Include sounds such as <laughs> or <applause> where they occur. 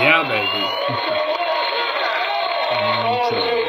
Yeah, baby. <laughs> okay.